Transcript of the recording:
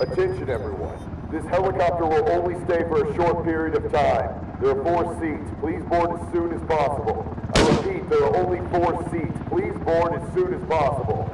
Attention everyone. This helicopter will only stay for a short period of time. There are four seats. Please board as soon as possible. I repeat, there are only four seats. Please board as soon as possible.